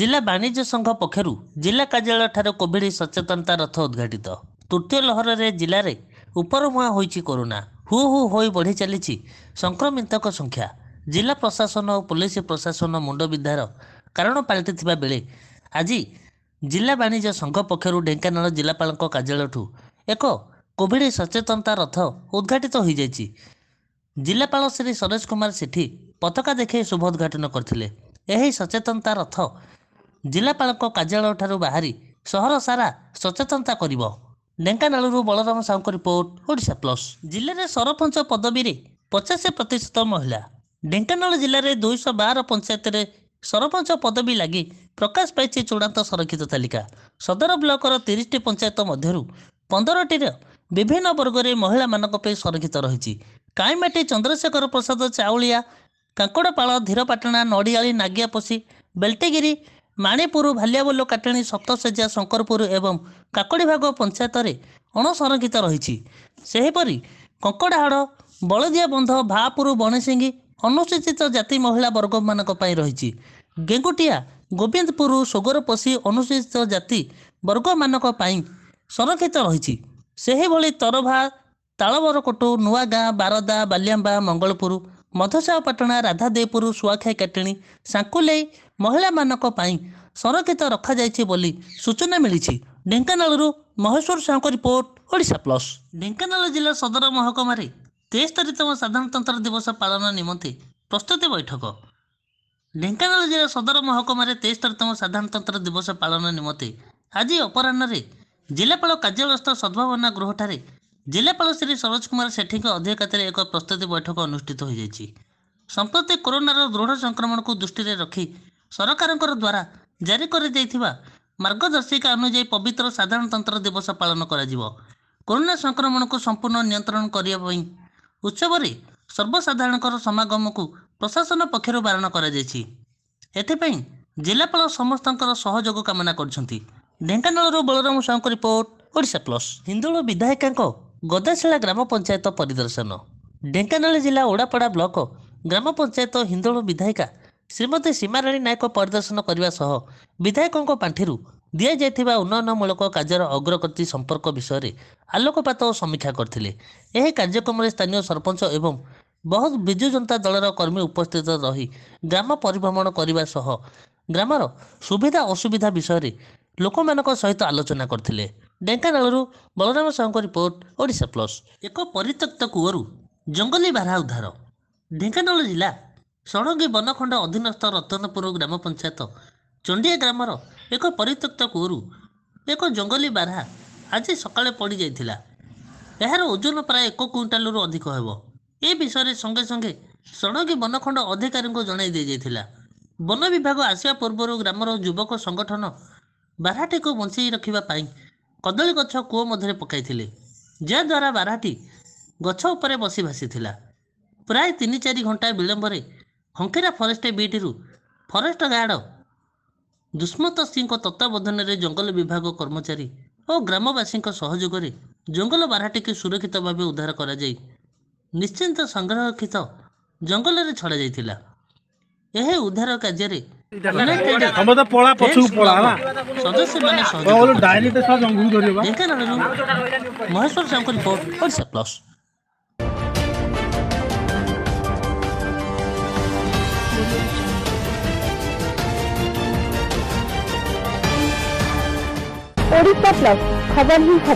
ଜିଲ୍ଲା ବାଣିଜ୍ୟ ସଂଘ ପକ୍ଷରୁ ଜିଲ୍ଲା କାର୍ଯ୍ୟାଳୟଠାରେ କୋଭିଡ ସଚେତନତା ରଥ ଉଦ୍ଘାଟିତ। ତୃତୀୟ ଲହରରେ ଜିଲ୍ଲାରେ ଉପରମୁହାଁ ହୋଇଛି କରୋନା। ହୁ ହୁ ହୋଇ ବଢ଼ି ଚାଲିଛି ସଂକ୍ରମିତଙ୍କ ସଂଖ୍ୟା। ଜିଲ୍ଲା ପ୍ରଶାସନ ଓ ପୋଲିସ ପ୍ରଶାସନ ମୁଣ୍ଡବିନ୍ଧାର କାରଣ ପାଲଟିଥିବା ବେଳେ ଆଜି ଜିଲ୍ଲା ବାଣିଜ୍ୟ ସଂଘ ପକ୍ଷରୁ ଢେଙ୍କାନାଳ ଜିଲ୍ଲାପାଳଙ୍କ କାର୍ଯ୍ୟାଳୟଠୁ ଏକ କୋଭିଡ ସଚେତନତା ରଥ ଉଦ୍ଘାଟିତ ହୋଇଯାଇଛି। ଜିଲ୍ଲାପାଳ ଶ୍ରୀ ସରୋଜ କୁମାର ସେଠୀ ପତାକା ଦେଖାଇ ଶୁଭ ଉଦ୍ଘାଟନ କରିଥିଲେ। ଏହି ସଚେତନତା ରଥ ଜିଲ୍ଲାପାଳଙ୍କ କାର୍ଯ୍ୟାଳୟଠାରୁ ବାହାରି ସହର ସାରା ସଚେତନତା କରିବ। ଢେଙ୍କାନାଳରୁ ବଳରାମ ସାହୁଙ୍କ ରିପୋର୍ଟ ଓଡ଼ିଶା ପ୍ଲସ୍। ଜିଲ୍ଲାରେ ସରପଞ୍ଚ ପଦବୀରେ ପଚାଶ ପ୍ରତିଶତ ମହିଳା। ଢେଙ୍କାନାଳ ଜିଲ୍ଲାରେ ଦୁଇଶହ ବାର ପଞ୍ଚାୟତରେ ସରପଞ୍ଚ ପଦବୀ ଲାଗି ପ୍ରକାଶ ପାଇଛି ଚୂଡ଼ାନ୍ତ ସଂରକ୍ଷିତ ତାଲିକା। ସଦର ବ୍ଲକର ତିରିଶଟି ପଞ୍ଚାୟତ ମଧ୍ୟରୁ ପନ୍ଦରଟିର ବିଭିନ୍ନ ବର୍ଗରେ ମହିଳାମାନଙ୍କ ପାଇଁ ସଂରକ୍ଷିତ ରହିଛି। କାଇମାଟି ଚନ୍ଦ୍ରଶେଖର ପ୍ରସାଦ ଚାଉଳିଆ କାଙ୍କଡ଼ପାଳ ଧୀରପାଟଣା ନଡ଼ିଆଳି ନାଗିଆପଶି ବେଲଟିଗିରି ମାଣିପୁର ଭାଲିଆବୋଲ କାଟଣୀ ସପ୍ତଶଯ୍ୟା ଶଙ୍କରପୁର ଏବଂ କାକଡ଼ିଭାଗ ପଞ୍ଚାୟତରେ ଅଣସଂରକ୍ଷିତ ରହିଛି। ସେହିପରି କଙ୍କଡ଼ାହାଡ଼ ବଳଦିଆ ବନ୍ଧ ଭାପୁର ବଣସିଙ୍ଗି ଅନୁସୂଚିତ ଜାତି ମହିଳା ବର୍ଗମାନଙ୍କ ପାଇଁ ରହିଛି। ଗେଙ୍ଗୁଟିଆ ଗୋବିନ୍ଦପୁର ସୋଗରପଶି ଅନୁସୂଚିତ ଜାତି ବର୍ଗମାନଙ୍କ ପାଇଁ ସଂରକ୍ଷିତ ରହିଛି। ସେହିଭଳି ତରଭା ତାଳବରକୋଟ ନୂଆଗାଁ ବାରଦା ବାଲିଆମ୍ବା ମଙ୍ଗଳପୁର ମଧୁସାହପାଟଣା ରାଧାଦେପୁର ସୁଆଖାଇ କାଟଣୀ ସାଙ୍କୁଲେଇ ମହିଳାମାନଙ୍କ ପାଇଁ ସଂରକ୍ଷିତ ରଖାଯାଇଛି ବୋଲି ସୂଚନା ମିଳିଛି। ଢେଙ୍କାନାଳରୁ ମହେଶ୍ୱର ସାହୁଙ୍କ ରିପୋର୍ଟ ଓଡ଼ିଶା ପ୍ଲସ୍। ଢେଙ୍କାନାଳ ଜିଲ୍ଲା ସଦର ମହକୁମାରେ ତେସ୍ତରୀତମ ସାଧାରଣତନ୍ତ୍ର ଦିବସ ପାଳନ ନିମନ୍ତେ ପ୍ରସ୍ତୁତି ବୈଠକ। ଢେଙ୍କାନାଳ ଜିଲ୍ଲା ସଦର ମହକୁମାରେ ତେସ୍ତରୀତମ ସାଧାରଣତନ୍ତ୍ର ଦିବସ ପାଳନ ନିମନ୍ତେ ଆଜି ଅପରାହ୍ନରେ ଜିଲ୍ଲାପାଳ କାର୍ଯ୍ୟାଳୟସ୍ଥ ସଦ୍ଭାବନା ଗୃହଠାରେ ଜିଲ୍ଲାପାଳ ଶ୍ରୀ ସରୋଜ କୁମାର ସେଠୀଙ୍କ ଅଧ୍ୟକ୍ଷତାରେ ଏକ ପ୍ରସ୍ତୁତି ବୈଠକ ଅନୁଷ୍ଠିତ ହୋଇଯାଇଛି। ସମ୍ପ୍ରତି କରୋନାର ଦୃଢ଼ ସଂକ୍ରମଣକୁ ଦୃଷ୍ଟିରେ ରଖି ସରକାରଙ୍କର ଦ୍ୱାରା ଜାରି କରାଯାଇଥିବା ମାର୍ଗଦର୍ଶିକା ଅନୁଯାୟୀ ପବିତ୍ର ସାଧାରଣତନ୍ତ୍ର ଦିବସ ପାଳନ କରାଯିବ। କରୋନା ସଂକ୍ରମଣକୁ ସମ୍ପୂର୍ଣ୍ଣ ନିୟନ୍ତ୍ରଣ କରିବା ପାଇଁ ଉତ୍ସବରେ ସର୍ବସାଧାରଣଙ୍କର ସମାଗମକୁ ପ୍ରଶାସନ ପକ୍ଷରୁ ବାରଣ କରାଯାଇଛି। ଏଥିପାଇଁ ଜିଲ୍ଲାପାଳ ସମସ୍ତଙ୍କର ସହଯୋଗ କାମନା କରିଛନ୍ତି। ଢେଙ୍କାନାଳରୁ ବଳରାମ ସାହୁଙ୍କ ରିପୋର୍ଟ ଓଡ଼ିଶା ପ୍ଲସ୍। ହିନ୍ଦୋଳ ବିଧାୟିକାଙ୍କ ଗଦାଶିଳା ଗ୍ରାମ ପଞ୍ଚାୟତ ପରିଦର୍ଶନ ଢେଙ୍କାନାଳ ଜିଲ୍ଲା ଓଡ଼ାପଡ଼ା ବ୍ଲକ ଗ୍ରାମ ପଞ୍ଚାୟତ ହିନ୍ଦୋଳ ବିଧାୟିକା ଶ୍ରୀମତୀ ସୀମାରାଣୀ ନାୟକ ପରିଦର୍ଶନ କରିବା ସହ ବିଧାୟକଙ୍କ ପାଣ୍ଠିରୁ ଦିଆଯାଇଥିବା ଉନ୍ନୟନମୂଳକ କାର୍ଯ୍ୟର ଅଗ୍ରଗତି ସମ୍ପର୍କ ବିଷୟରେ ଆଲୋକପାତ ଓ ସମୀକ୍ଷା କରିଥିଲେ। ଏହି କାର୍ଯ୍ୟକ୍ରମରେ ସ୍ଥାନୀୟ ସରପଞ୍ଚ ଏବଂ ବହୁତ ବିଜୁ ଜନତା ଦଳର କର୍ମୀ ଉପସ୍ଥିତ ରହି ଗ୍ରାମ ପରିଭ୍ରମଣ କରିବା ସହ ଗ୍ରାମର ସୁବିଧା ଅସୁବିଧା ବିଷୟରେ ଲୋକମାନଙ୍କ ସହିତ ଆଲୋଚନା କରିଥିଲେ। ଢେଙ୍କାନାଳରୁ ବଳରାମ ସାହୁଙ୍କ ରିପୋର୍ଟ ଓଡ଼ିଶା ପ୍ଲସ୍। ଏକ ପରିତ୍ୟକ୍ତ କୂଅରୁ ଜଙ୍ଗଲୀ ବାରହା ଉଦ୍ଧାର। ଢେଙ୍କାନାଳ ଜିଲ୍ଲା ଷଡ଼ଙ୍ଗୀ ବନଖଣ୍ଡ ଅଧୀନସ୍ଥ ରତନପୁର ଗ୍ରାମ ପଞ୍ଚାୟତ ଚଣ୍ଡିଆ ଗ୍ରାମର ଏକ ପରିତ୍ୟକ୍ତ କୂଅରୁ ଏକ ଜଙ୍ଗଲୀ ବାରହା ଆଜି ସକାଳେ ପଡ଼ିଯାଇଥିଲା ଏହାର ଓଜନ ପ୍ରାୟ ଏକ କୁଇଣ୍ଟାଲରୁ ଅଧିକ ହେବ। ଏ ବିଷୟରେ ସଙ୍ଗେ ସଙ୍ଗେ ଷଡ଼ଙ୍ଗୀ ବନଖଣ୍ଡ ଅଧିକାରୀଙ୍କୁ ଜଣାଇ ଦିଆଯାଇଥିଲା। ବନ ବିଭାଗ ଆସିବା ପୂର୍ବରୁ ଗ୍ରାମର ଯୁବକ ସଂଗଠନ ବାରହାଟିକୁ ବଞ୍ଚେଇ ରଖିବା ପାଇଁ କଦଳୀ ଗଛ କୂଅ ମଧ୍ୟରେ ପକାଇଥିଲେ ଯାହାଦ୍ୱାରା ବାରହାଟି ଗଛ ଉପରେ ବସି ଭାସିଥିଲା। ପ୍ରାୟ ତିନି ଚାରି ଘଣ୍ଟା ବିଳମ୍ବରେ ହଙ୍କେରା ଫରେଷ୍ଟ ବିଟିରୁ ଫରେଷ୍ଟ ଗାର୍ଡ ଦୁଷ୍ମନ୍ତ ସିଂଙ୍କ ତତ୍ତ୍ୱାବଧାନରେ ଜଙ୍ଗଲ ବିଭାଗ କର୍ମଚାରୀ ଓ ଗ୍ରାମବାସୀଙ୍କ ସହଯୋଗରେ ଜଙ୍ଗଲ ବାରହାଟିକୁ ସୁରକ୍ଷିତ ଭାବେ ଉଦ୍ଧାର କରାଯାଇ ନିଶ୍ଚିନ୍ତ ସଂରକ୍ଷିତ ଜଙ୍ଗଲରେ ଛଡ଼ାଯାଇଥିଲା। ଏହି ଉଦ୍ଧାର କାର୍ଯ୍ୟରେ ତମେ ତ ପଳା ପଛକୁ ପଳା ହେଲା। ସଦସ୍ୟମାନେ ସହଯୋଗ କହିଲୁ କରିଥିଲେ। ଡାଇରେକ୍ଟ ସହ ଜଙ୍ଗକୁ ଧରିବା। ଢେଙ୍କାନାଳରୁ ମହେଶ୍ୱର ସାହୁଙ୍କ report Odisha plus. Odisha plus ଖବର ହିଁ ଖବର।